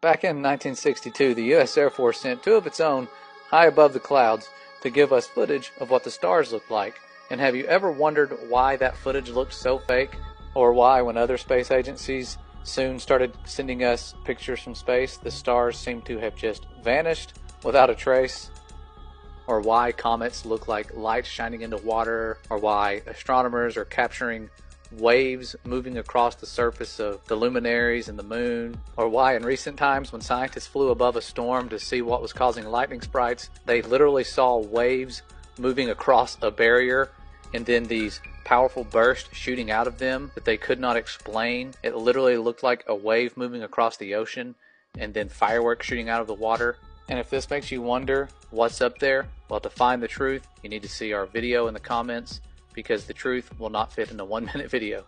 Back in 1962, the U.S. Air Force sent two of its own high above the clouds to give us footage of what the stars looked like. And have you ever wondered why that footage looked so fake? Or why, when other space agencies soon started sending us pictures from space, the stars seem to have just vanished without a trace? Or why comets look like light shining into water? Or why astronomers are capturing waves moving across the surface of the luminaries and the moon, or why in recent times when scientists flew above a storm to see what was causing lightning sprites, they literally saw waves moving across a barrier and then these powerful bursts shooting out of them that they could not explain. It literally looked like a wave moving across the ocean and then fireworks shooting out of the water. And if this makes you wonder what's up there, well, to find the truth, you need to see our video in the comments because the truth will not fit in a one minute video.